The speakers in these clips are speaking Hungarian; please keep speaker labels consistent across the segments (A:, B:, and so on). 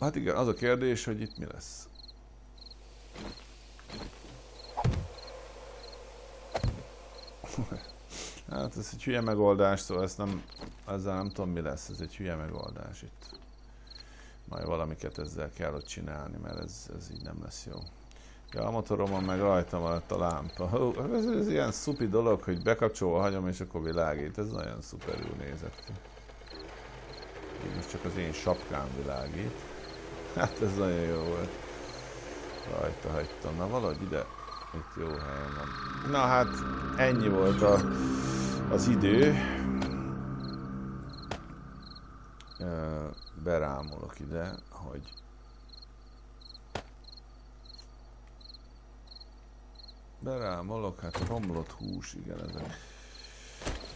A: Hát igen, az a kérdés, hogy itt mi lesz. hát ez egy hülye megoldás, szóval ezt nem, ezzel nem tudom mi lesz, ez egy hülye megoldás itt. Majd valamiket ezzel kell ott csinálni, mert ez, ez így nem lesz jó. Ja, a motoromon meg rajtam van a lámpa. Ez, ez ilyen szupi dolog, hogy bekapcsolva hagyom és akkor világít. Ez nagyon szuperül nézett ki. Most csak az én sapkám világít. Hát ez nagyon jó volt. Rajta hagytam. Na valahogy ide. Itt jó helyen van. Na hát ennyi volt a, az idő. Berámolok ide, hogy berámolok, hát romlott hús, igen, ez,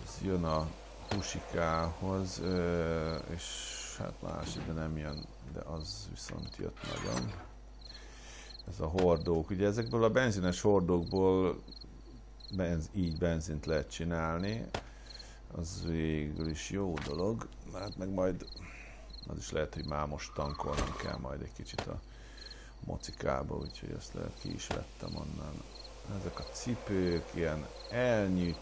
A: ez jön a húsikához, és hát más ide nem jön, de az viszont jött nagyon. Ez a hordók, ugye ezekből a benzines hordókból benz, így benzint lehet csinálni, az végül is jó dolog, hát meg majd az is lehet, hogy már most tankolnom kell majd egy kicsit a mocikába, úgyhogy azt lehet ki is vettem onnan. Ezek a cipők, ilyen elnyűjt,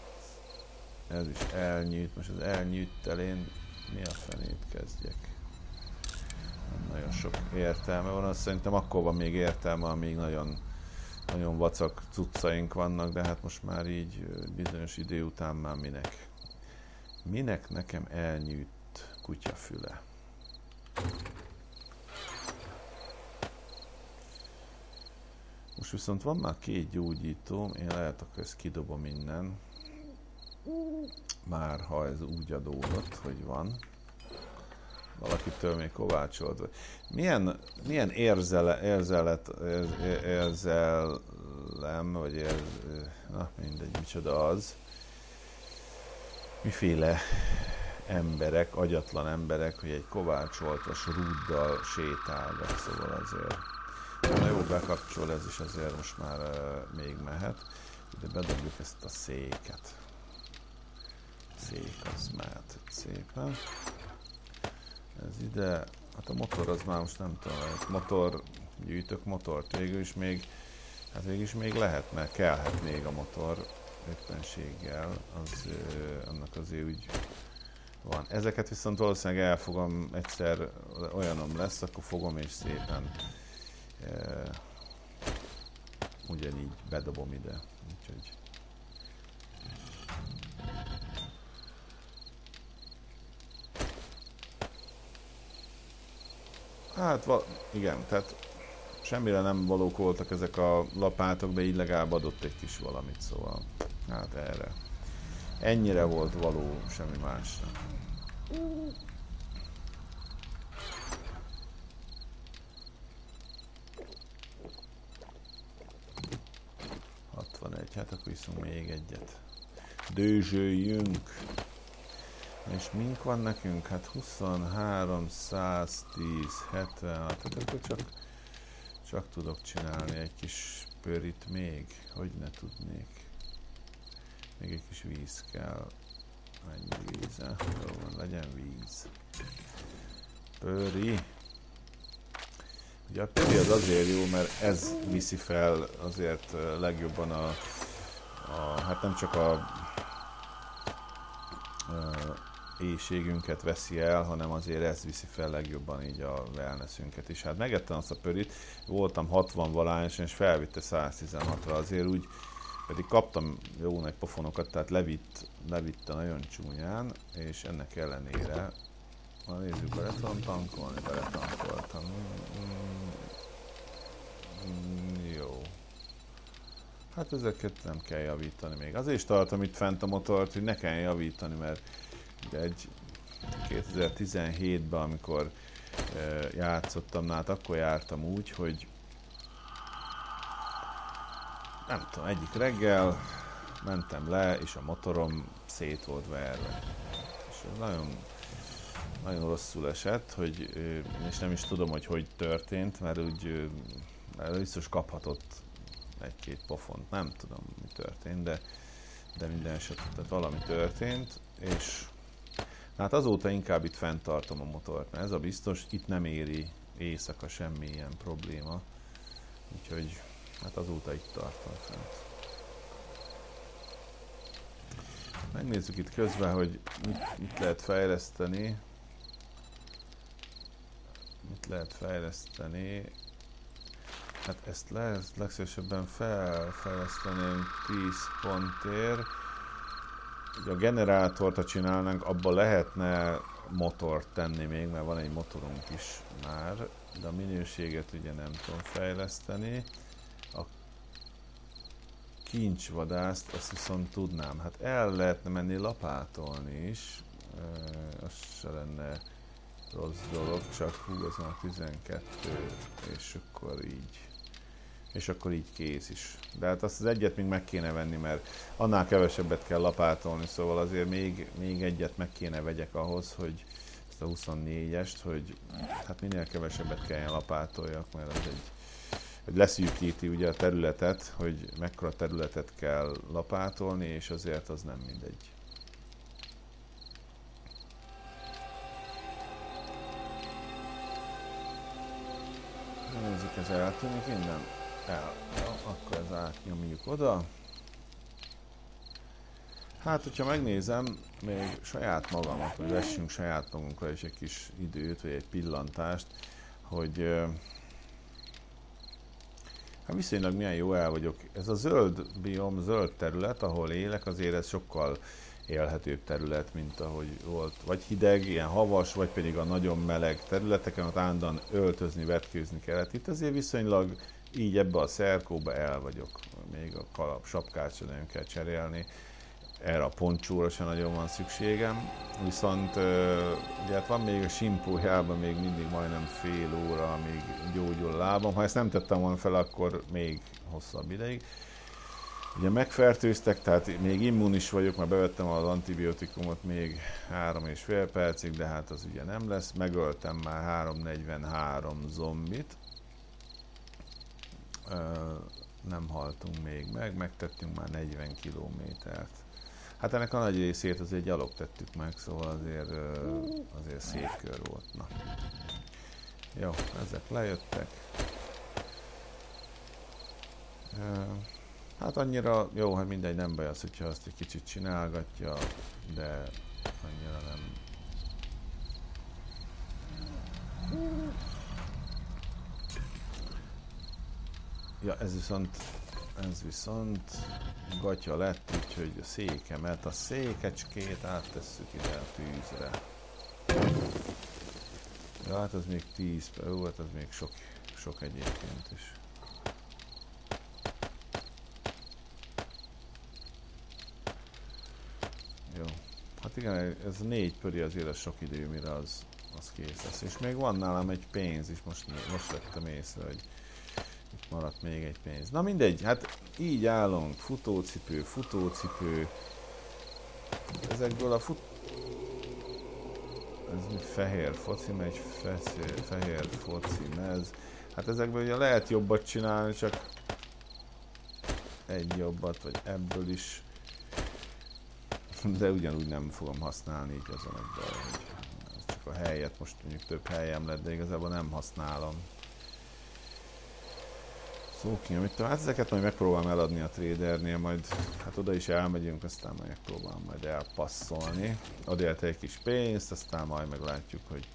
A: ez is elnyűjt, most az elnyűjttel én mi a fenét kezdjek? Nem nagyon sok értelme van, azt szerintem akkor van még értelme, amíg nagyon, nagyon vacak cuccaink vannak, de hát most már így bizonyos idő után már minek. Minek nekem elnyűjt kutyafüle? Most viszont van már két gyógyítóm, én lehet akkor ezt kidobom innen. Már ha ez úgy adódott, hogy van. Valakitől még kovácsolt. Milyen, milyen érzele, érzelet, érz, érzelem, vagy érz, na mindegy, micsoda az. Miféle emberek, agyatlan emberek, hogy egy kovácsoltas rúddal sétálgat, szóval azért Na jó, bekapcsol, ez is azért most már uh, még mehet. Ide bedobjuk ezt a széket. Szék az mehet szépen. Ez ide, hát a motor az már most nem tudom, motor, gyűjtök motort, végül is még, hát végül is még lehet, mert kellhet még a motor éppenséggel, az, uh, annak azért úgy van. Ezeket viszont valószínűleg elfogom egyszer, olyanom lesz, akkor fogom és szépen uh, ugyanígy bedobom ide. Úgyhogy Hát, va- igen, tehát semmire nem valók voltak ezek a lapátok, de így legalább adott egy kis valamit, szóval hát erre. Ennyire volt való, semmi másra. 61, hát akkor iszunk még egyet. Dőzsöljünk! És mink van nekünk? Hát 23, 110, 76, hát akkor csak, csak tudok csinálni egy kis pörit még, hogy ne tudnék. Még egy kis víz kell. Mennyi víz? Jó van, legyen víz. Pöri. Ugye a pöri az azért jó, mert ez viszi fel azért legjobban a, a hát nem csak a, a éjségünket veszi el, hanem azért ez viszi fel legjobban így a wellnessünket is. Hát megettem azt a pörit, voltam 60 valányos, és felvitte 116-ra, azért úgy, pedig kaptam jó nagy pofonokat, tehát levitt, levitte nagyon csúnyán, és ennek ellenére Na nézzük, bele tudom tankolni, bele tankoltam. Mm, jó. Hát ezeket nem kell javítani még. Azért is tartom itt fent a motort, hogy ne kell javítani, mert ugye egy 2017-ben, amikor játszottam, hát akkor jártam úgy, hogy nem tudom, egyik reggel mentem le, és a motorom szét volt verve. És ez nagyon nagyon rosszul esett, hogy, és nem is tudom, hogy hogy történt, mert úgy mert biztos kaphatott egy-két pofont, nem tudom, mi történt, de, de minden esetben tehát valami történt, és hát azóta inkább itt fenntartom a motort, mert ez a biztos, itt nem éri éjszaka semmi ilyen probléma. Úgyhogy hát azóta itt tartom fent. Megnézzük itt közben, hogy mit, mit lehet fejleszteni. Mit lehet fejleszteni. Hát ezt le, legszívesebben felfejleszteném 10 pontért. A generátort, ha csinálnánk, abba lehetne motort tenni még, mert van egy motorunk is már, de a minőséget ugye nem tudom fejleszteni. A kincsvadászt azt viszont tudnám. Hát el lehetne menni lapátolni is, e, az se lenne rossz dolog, csak hú, ez már 12, és akkor így és akkor így kész is. De hát azt az egyet még meg kéne venni, mert annál kevesebbet kell lapátolni, szóval azért még, még egyet meg kéne vegyek ahhoz, hogy ezt a 24-est, hogy hát minél kevesebbet kelljen lapátoljak, mert az egy hogy leszűkíti ugye a területet, hogy mekkora területet kell lapátolni, és azért az nem mindegy. Nézzük, ez eltűnik innen el. Ja, akkor ez átnyomjuk oda. Hát, hogyha megnézem, még saját magamat, hogy vessünk saját magunkra is egy kis időt, vagy egy pillantást, hogy hát viszonylag milyen jó el vagyok. Ez a zöld biom, zöld terület, ahol élek, azért ez sokkal élhetőbb terület, mint ahogy volt. Vagy hideg, ilyen havas, vagy pedig a nagyon meleg területeken, ott állandóan öltözni, vetkőzni kellett. Itt azért viszonylag így ebbe a szerkóba el vagyok. Még a kalap sapkát sem nagyon kell cserélni. Erre a poncsóra sem nagyon van szükségem. Viszont ugye hát van még a simpójában még mindig majdnem fél óra, amíg gyógyul a lábam. Ha ezt nem tettem volna fel, akkor még hosszabb ideig. Ugye megfertőztek, tehát még immunis vagyok, mert bevettem az antibiotikumot még három és fél percig, de hát az ugye nem lesz. Megöltem már 343 zombit, nem haltunk még meg, megtettünk már 40 kilométert. Hát ennek a nagy részét azért gyalog tettük meg, szóval azért, azért szép kör volt. Na. Jó, ezek lejöttek. Hát annyira jó, hogy mindegy, nem baj az, hogyha azt egy kicsit csinálgatja, de annyira nem. Ja, ez viszont, ez viszont gatya lett, úgyhogy a székemet, a székecskét áttesszük ide a tűzre. Ja, hát az még 10 jó, hát az még sok, sok egyébként is. Jó. Hát igen, ez négy pöri azért sok idő, mire az, az kész lesz. És még van nálam egy pénz is, most, most vettem észre, hogy maradt még egy pénz. Na mindegy, hát így állunk. Futócipő, futócipő. Ezekből a fut... Ez mi fehér foci megy, fehér, fehér foci mez. Hát ezekből ugye lehet jobbat csinálni, csak egy jobbat, vagy ebből is. De ugyanúgy nem fogom használni így azon hogy ez csak a helyet, most mondjuk több helyem lett, de igazából nem használom. Szóki, amit hát ezeket majd megpróbálom eladni a tradernél, majd hát oda is elmegyünk, aztán majd megpróbálom majd elpasszolni. Adélt egy kis pénzt, aztán majd meglátjuk, hogy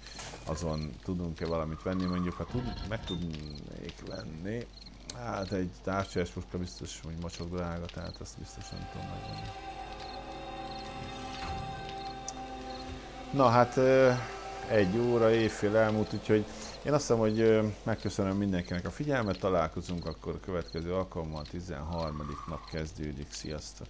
A: azon tudunk-e valamit venni, mondjuk ha tud, meg tudnék venni. Hát egy tárcsás puska biztos, hogy mocsok drága, tehát azt biztos nem tudom megvenni. Na hát egy óra, évfél elmúlt, úgyhogy én azt hiszem, hogy megköszönöm mindenkinek a figyelmet, találkozunk akkor a következő alkalommal, 13. nap kezdődik. Sziasztok!